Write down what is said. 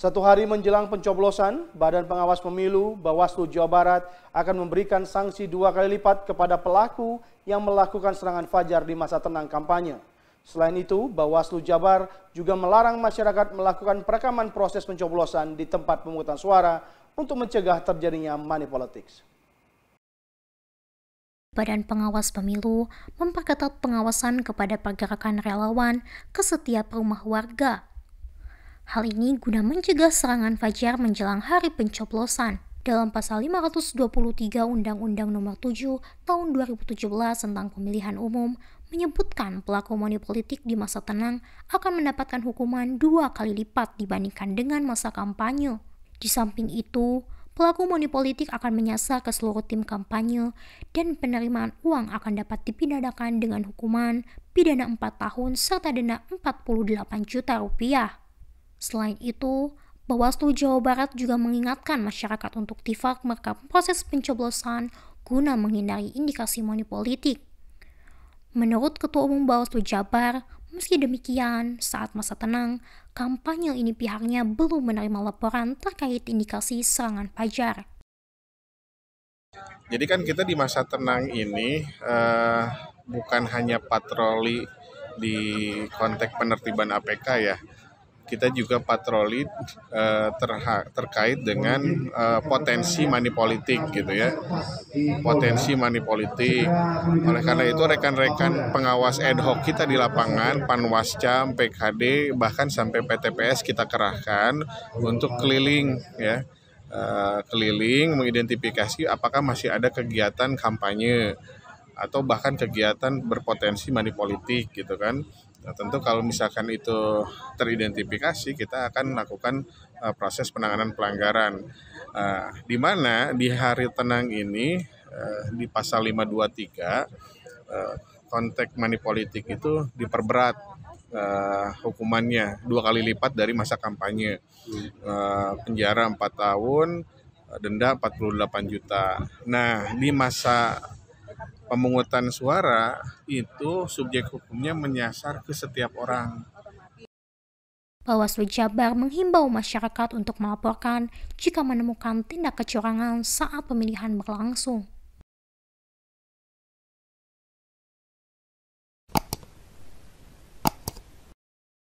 Satu hari menjelang pencoblosan, Badan Pengawas Pemilu Bawaslu Jawa Barat akan memberikan sanksi dua kali lipat kepada pelaku yang melakukan serangan fajar di masa tenang kampanye. Selain itu, Bawaslu Jabar juga melarang masyarakat melakukan perekaman proses pencoblosan di tempat pemungutan suara untuk mencegah terjadinya money politics. Badan Pengawas Pemilu memperketat pengawasan kepada pergerakan relawan ke setiap rumah warga Hal ini guna mencegah serangan fajar menjelang hari pencoblosan. Dalam pasal 523 Undang-Undang Nomor 7 Tahun 2017 tentang Pemilihan Umum menyebutkan pelaku money politik di masa tenang akan mendapatkan hukuman dua kali lipat dibandingkan dengan masa kampanye. Di samping itu, pelaku money politik akan menyasar ke seluruh tim kampanye dan penerimaan uang akan dapat dipidanakan dengan hukuman pidana 4 tahun serta denda 48 juta rupiah. Selain itu, Bawaslu Jawa Barat juga mengingatkan masyarakat untuk tifak merekam proses pencoblosan guna menghindari indikasi politik. Menurut Ketua Umum Bawaslu Jabar, meski demikian, saat masa tenang, kampanye ini pihaknya belum menerima laporan terkait indikasi serangan fajar. Jadi kan kita di masa tenang ini uh, bukan hanya patroli di konteks penertiban APK ya, kita juga patroli uh, terkait dengan uh, potensi money politik gitu ya. Potensi money politik. Oleh karena itu rekan-rekan pengawas ad hoc kita di lapangan Panwascam PKD bahkan sampai PTPS kita kerahkan untuk keliling ya. Uh, keliling mengidentifikasi apakah masih ada kegiatan kampanye atau bahkan kegiatan berpotensi money politik gitu kan Nah, tentu kalau misalkan itu teridentifikasi, kita akan melakukan uh, proses penanganan pelanggaran. Uh, di mana di hari tenang ini uh, di pasal 523 uh, konteks money politik itu diperberat uh, hukumannya dua kali lipat dari masa kampanye. Uh, penjara 4 tahun, denda 48 juta. Nah, di masa pemungutan suara itu subjek hukumnya menyasar ke setiap orang. Bawaslu Jabar menghimbau masyarakat untuk melaporkan jika menemukan tindak kecurangan saat pemilihan berlangsung.